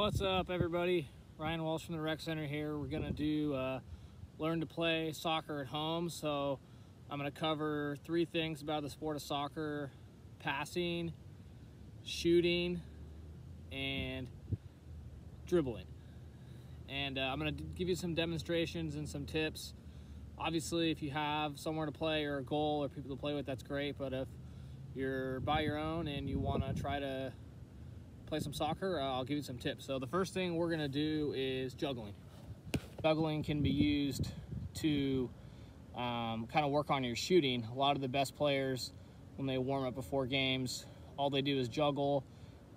What's up everybody? Ryan Walsh from the Rec Center here. We're gonna do uh, learn to play soccer at home. So I'm gonna cover three things about the sport of soccer, passing, shooting, and dribbling. And uh, I'm gonna give you some demonstrations and some tips. Obviously, if you have somewhere to play or a goal or people to play with, that's great. But if you're by your own and you wanna try to play some soccer, uh, I'll give you some tips. So the first thing we're gonna do is juggling. Juggling can be used to um, kind of work on your shooting. A lot of the best players, when they warm up before games, all they do is juggle.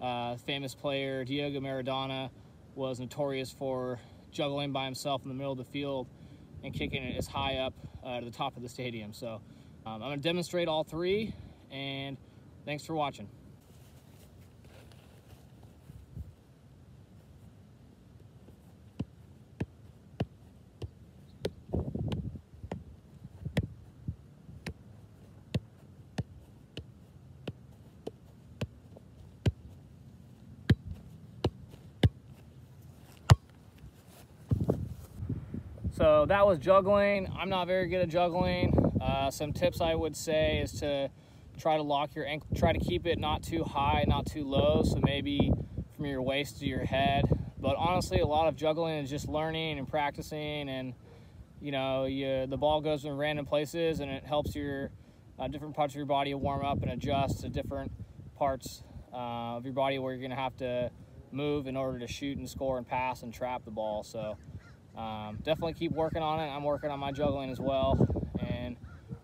Uh, famous player Diego Maradona was notorious for juggling by himself in the middle of the field and kicking it as high up uh, to the top of the stadium. So um, I'm gonna demonstrate all three and thanks for watching. So that was juggling. I'm not very good at juggling. Uh, some tips I would say is to try to lock your ankle, try to keep it not too high, not too low. So maybe from your waist to your head. But honestly, a lot of juggling is just learning and practicing and you know, you, the ball goes in random places and it helps your uh, different parts of your body warm up and adjust to different parts uh, of your body where you're gonna have to move in order to shoot and score and pass and trap the ball. So um, definitely keep working on it. I'm working on my juggling as well and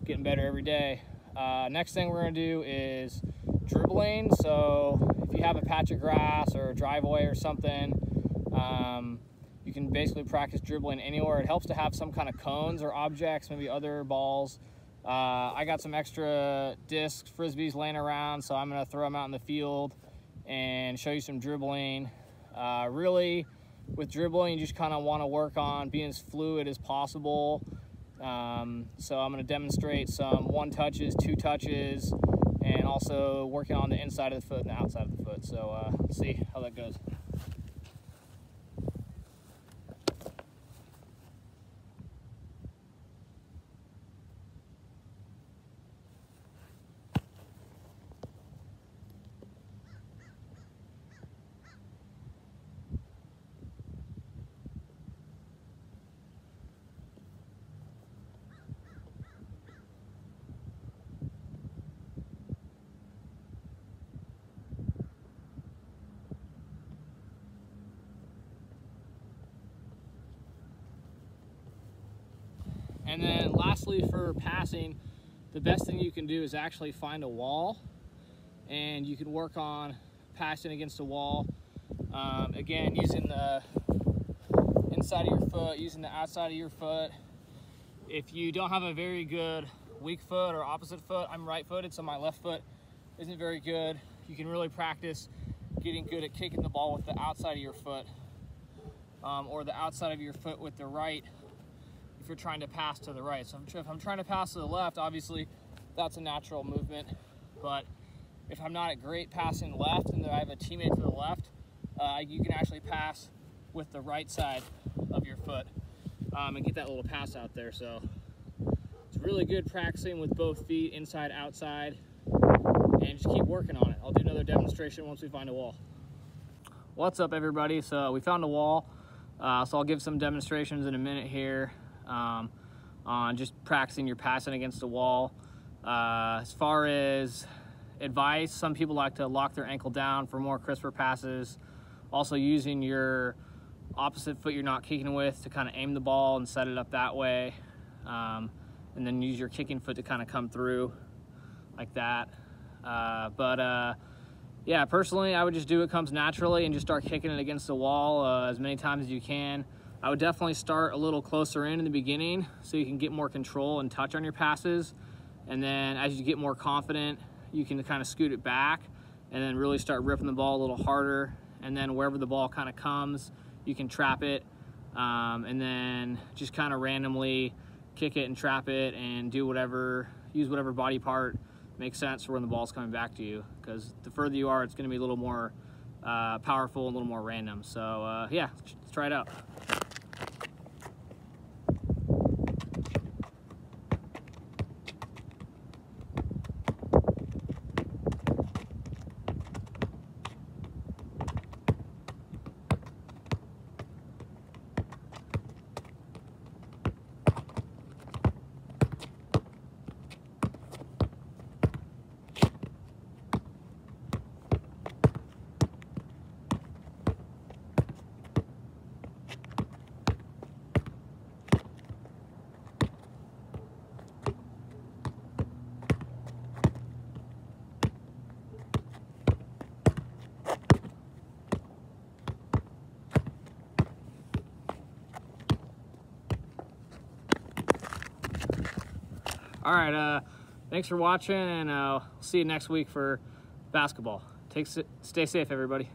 getting better every day. Uh, next thing we're gonna do is dribbling. So if you have a patch of grass or a driveway or something, um, you can basically practice dribbling anywhere. It helps to have some kind of cones or objects, maybe other balls. Uh, I got some extra discs, frisbees laying around, so I'm gonna throw them out in the field and show you some dribbling. Uh, really, with dribbling, you just kind of want to work on being as fluid as possible. Um, so I'm going to demonstrate some one touches, two touches, and also working on the inside of the foot and the outside of the foot. So uh, see how that goes. And then lastly for passing, the best thing you can do is actually find a wall and you can work on passing against a wall. Um, again, using the inside of your foot, using the outside of your foot. If you don't have a very good weak foot or opposite foot, I'm right footed, so my left foot isn't very good. You can really practice getting good at kicking the ball with the outside of your foot um, or the outside of your foot with the right you're trying to pass to the right. So if I'm trying to pass to the left, obviously that's a natural movement. But if I'm not a great passing left and I have a teammate to the left, uh, you can actually pass with the right side of your foot um, and get that little pass out there. So it's really good practicing with both feet, inside, outside, and just keep working on it. I'll do another demonstration once we find a wall. What's up everybody? So we found a wall. Uh, so I'll give some demonstrations in a minute here um, on just practicing your passing against the wall. Uh, as far as advice, some people like to lock their ankle down for more crisper passes. Also using your opposite foot you're not kicking with to kind of aim the ball and set it up that way. Um, and then use your kicking foot to kind of come through like that. Uh, but uh, yeah, personally, I would just do what comes naturally and just start kicking it against the wall uh, as many times as you can. I would definitely start a little closer in in the beginning so you can get more control and touch on your passes. And then as you get more confident, you can kind of scoot it back and then really start ripping the ball a little harder. And then wherever the ball kind of comes, you can trap it um, and then just kind of randomly kick it and trap it and do whatever, use whatever body part makes sense for when the ball's coming back to you. Because the further you are, it's going to be a little more uh, powerful and a little more random. So uh, yeah, let's try it out. All right, uh, thanks for watching, and uh, see you next week for basketball. Take, stay safe, everybody.